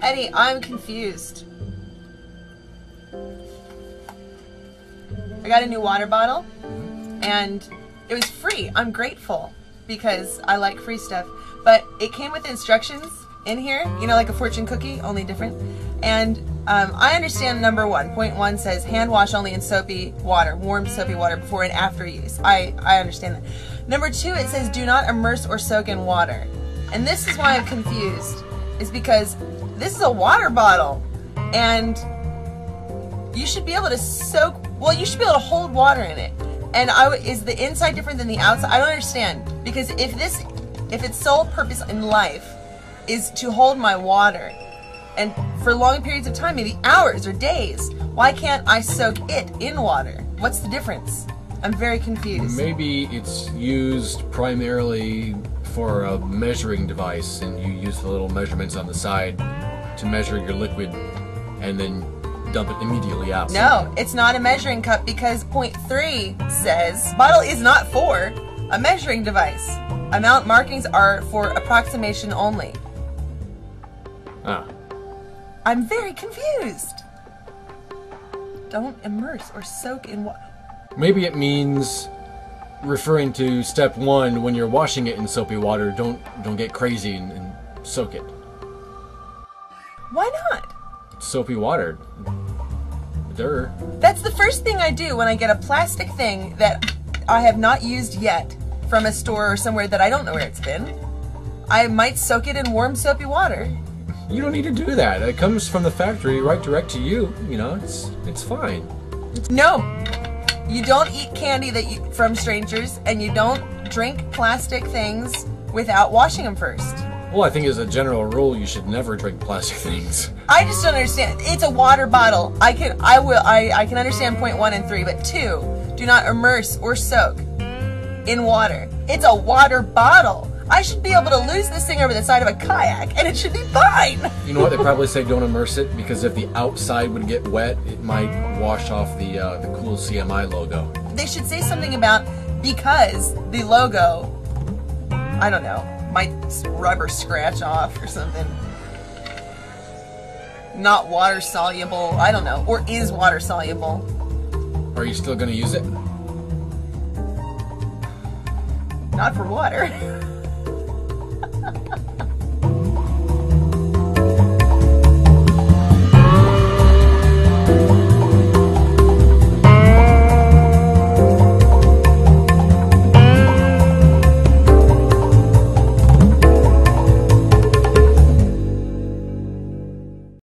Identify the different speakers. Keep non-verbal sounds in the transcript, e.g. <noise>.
Speaker 1: Eddie, I'm confused. I got a new water bottle and it was free. I'm grateful because I like free stuff. But it came with instructions in here, you know, like a fortune cookie, only different. And um, I understand number one. Point one says hand wash only in soapy water, warm soapy water before and after use. I, I understand that. Number two, it says do not immerse or soak in water. And this is why I'm confused, is because this is a water bottle. And you should be able to soak, well, you should be able to hold water in it. And I, is the inside different than the outside? I don't understand. Because if this, if its sole purpose in life is to hold my water, and for long periods of time, maybe hours or days, why can't I soak it in water? What's the difference? I'm very confused.
Speaker 2: Maybe it's used primarily for a measuring device, and you use the little measurements on the side to measure your liquid, and then dump it immediately out.
Speaker 1: No, it's not a measuring cup because point three says bottle is not for a measuring device. Amount markings are for approximation only.
Speaker 2: Ah.
Speaker 1: I'm very confused. Don't immerse or soak in water.
Speaker 2: Maybe it means referring to step one when you're washing it in soapy water. Don't don't get crazy and, and soak it.
Speaker 1: Why not?
Speaker 2: Soapy water. There.
Speaker 1: That's the first thing I do when I get a plastic thing that I have not used yet from a store or somewhere that I don't know where it's been. I might soak it in warm soapy water.
Speaker 2: You don't need to do that. It comes from the factory right direct to you. You know, it's it's fine.
Speaker 1: No, you don't eat candy that you, from strangers, and you don't drink plastic things without washing them first.
Speaker 2: Well, I think as a general rule, you should never drink plastic <laughs> things.
Speaker 1: I just don't understand. It's a water bottle. I can, I will, I, I can understand point one and three, but two, do not immerse or soak in water. It's a water bottle. I should be able to lose this thing over the side of a kayak, and it should be fine.
Speaker 2: You know what? They probably say don't immerse it because if the outside would get wet, it might wash off the uh, the cool CMI logo.
Speaker 1: They should say something about because the logo, I don't know, might rubber scratch off or something. Not water soluble, I don't know, or is water soluble.
Speaker 2: Are you still going to use it?
Speaker 1: Not for water. <laughs>